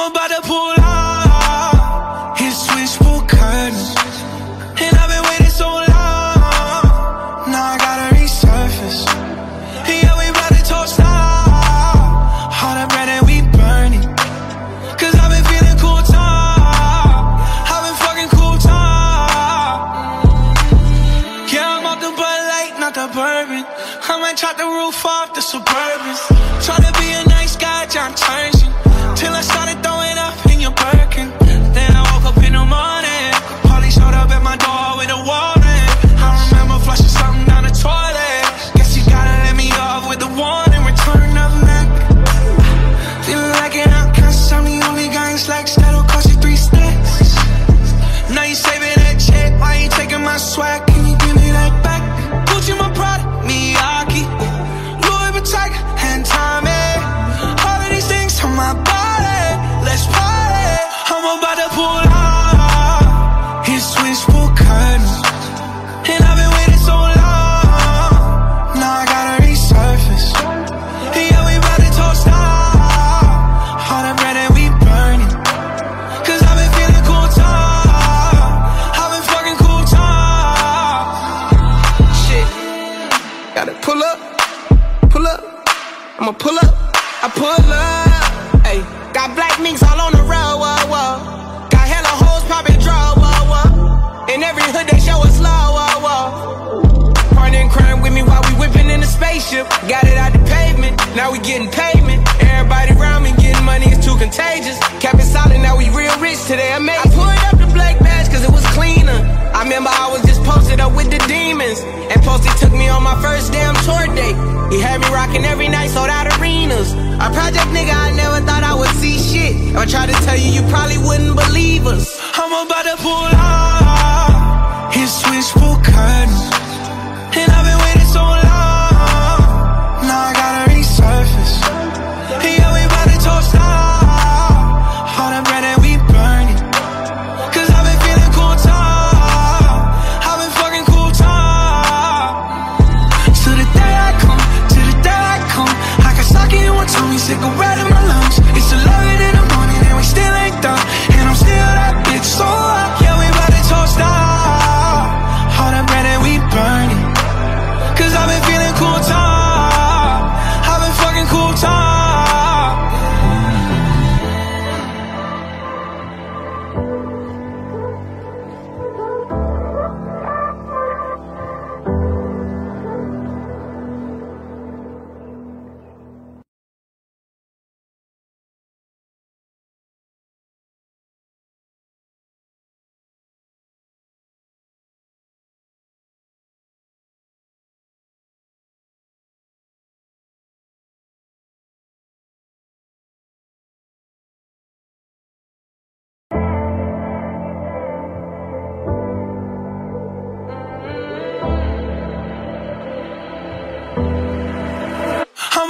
I'm about to pull out his switchboard curtains. And I've been waiting so long. Now I gotta resurface. Yeah, we about to toast out. All the bread that we burning. Cause I've been feeling cool time. I've been fucking cool time. Yeah, I'm off the Bud Light, not the bourbon. I might chop the roof off the Suburbans. Try to be a nice guy, John Turner. Getting payment. Everybody around me getting money is too contagious. Cap it solid, now we real rich today. I made I pulled up the black badge cause it was cleaner. I remember I was just posted up with the demons. And Posty took me on my first damn tour date. He had me rocking every night, sold out arenas. A project nigga, I never thought I would see shit. If I tried to tell you, you probably wouldn't believe us. I'm about to pull out in one cigarette in my lungs. It's 11 in the morning and we still ain't done.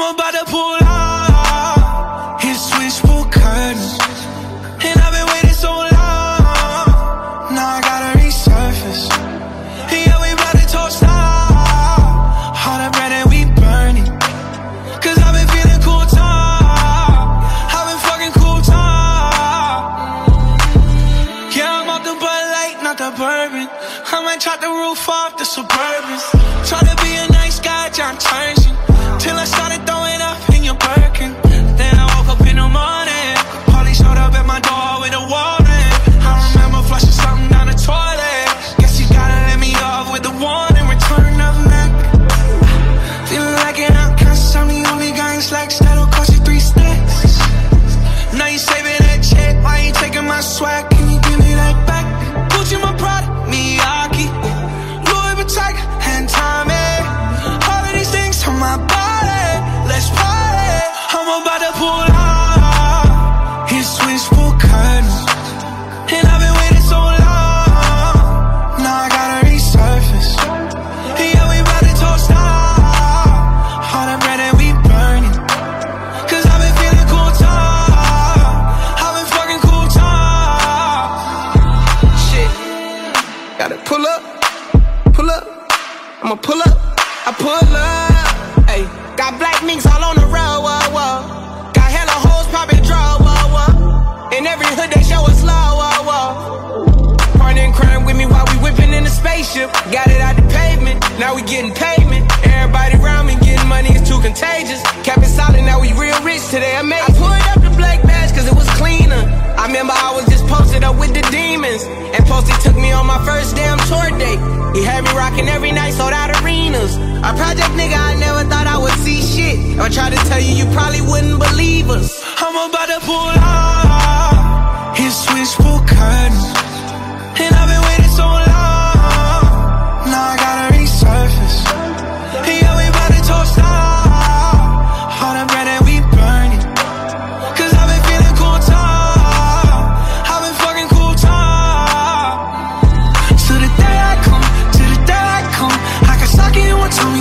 I'm about to pull out his switchboard curtains. And I've been waiting so long. Now I gotta resurface. Yeah, we about to toast out. All the bread that we burning. Cause I've been feeling cool time. I've been fucking cool time. Yeah, I'm off the Bud Light, not the bourbon. I might chop the roof off the Suburbans. Got it out the pavement, now we getting payment. Everybody around me getting money is too contagious. Kept it solid, now we real rich today. I made. I pulled up the black badge cause it was cleaner. I remember I was just posted up with the demons. And Posty took me on my first damn tour date. He had me rocking every night, sold out arenas. A project nigga, I never thought I would see shit. If I tried to tell you, you probably wouldn't believe us. I'm about to pull out his curtains. And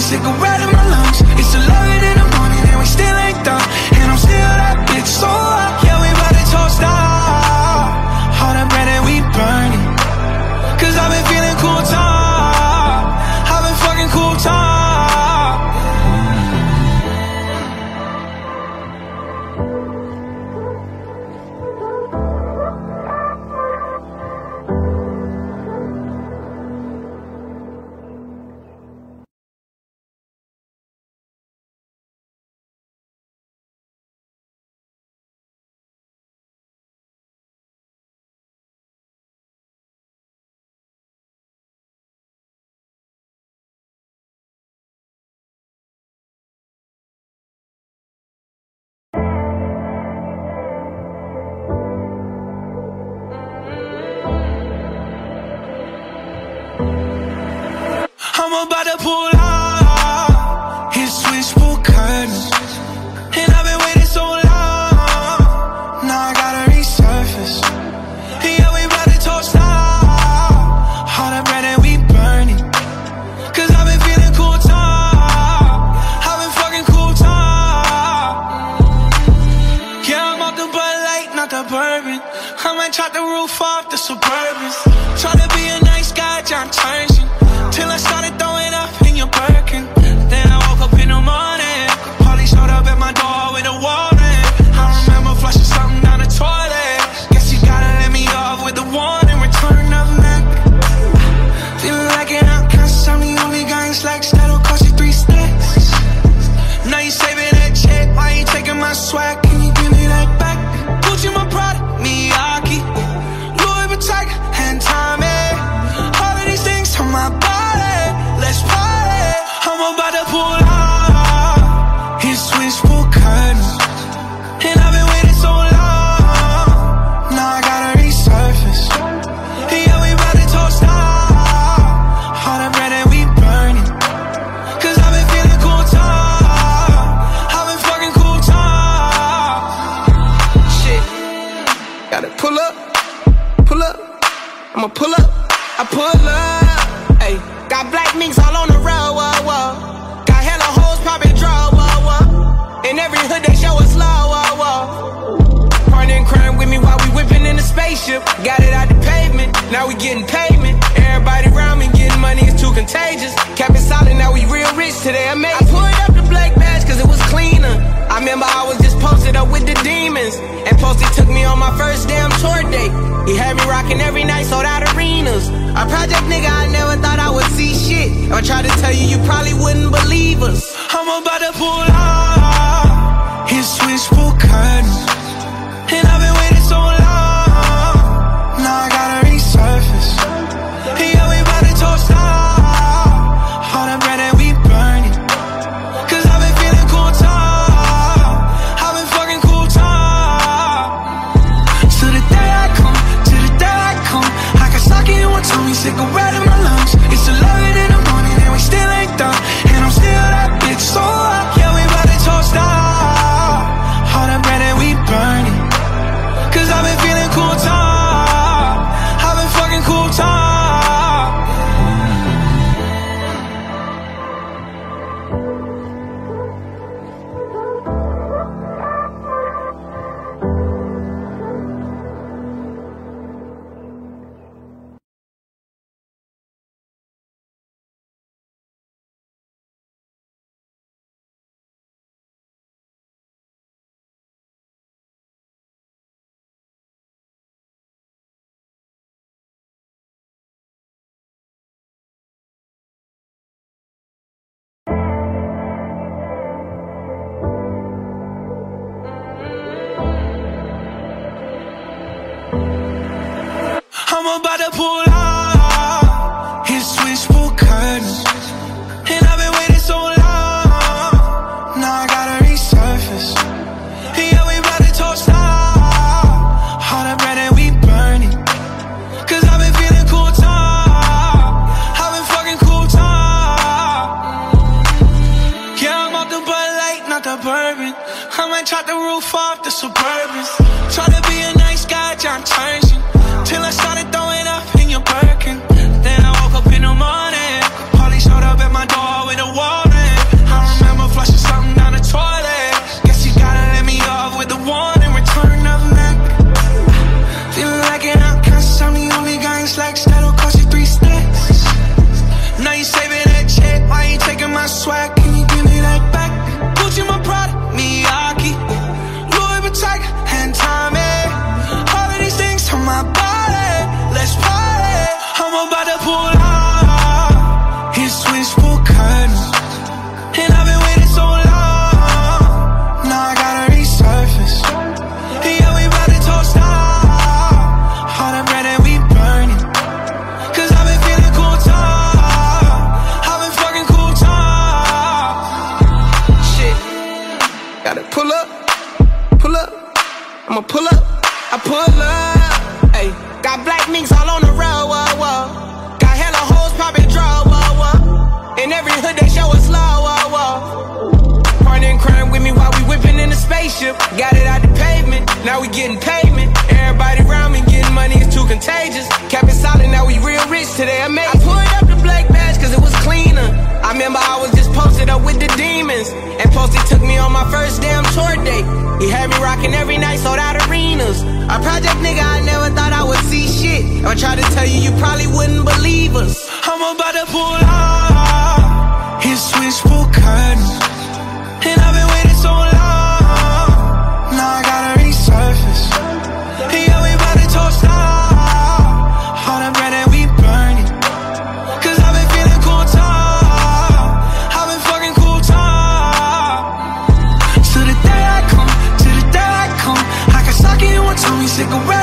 cigarette in my lungs. It's 11 in I'm about to pull out his switchboard curtains. And I've been waiting so long. Now I gotta resurface. Yeah, we about to toast out all the bread that we burning. Cause I've been feeling cool time. I've been fucking cool time. Yeah, I'm off the Bud Light, not the bourbon. I might chop the roof off the Suburbans. Try to be a nice guy, John Turgeon. Spaceship. Got it out the pavement, now we getting payment. Everybody around me getting money is too contagious. Kept it solid, now we real rich today. I made. I pulled up the black badge cause it was cleaner. I remember I was just posted up with the demons. And Posty took me on my first damn tour date. He had me rocking every night, sold out arenas. A project nigga, I never thought I would see shit. If I tried to tell you, you probably wouldn't believe us. I'm about to pull out his switchboard curtains. And I've been waiting so long. cigarette. About to pull out his switchboard curtains. And I've been waiting so long. Now I gotta resurface. Yeah, we about to toast out. All the bread that we burning. Cause I've been feeling cool time. I've been fucking cool time. Yeah, I'm off the Bud Light, not the bourbon. I might chop the roof off the Suburbans. Spaceship. Got it out the pavement, now we getting payment. Everybody around me getting money is too contagious. Kept it solid, now we real rich today. I made I pulled up the black badge cause it was cleaner. I remember I was just posted up with the demons. And Posty took me on my first damn tour date. He had me rocking every night, sold out arenas. A project nigga, I never thought I would see shit. If I tried to tell you, you probably wouldn't believe us. I'm about to cigarette.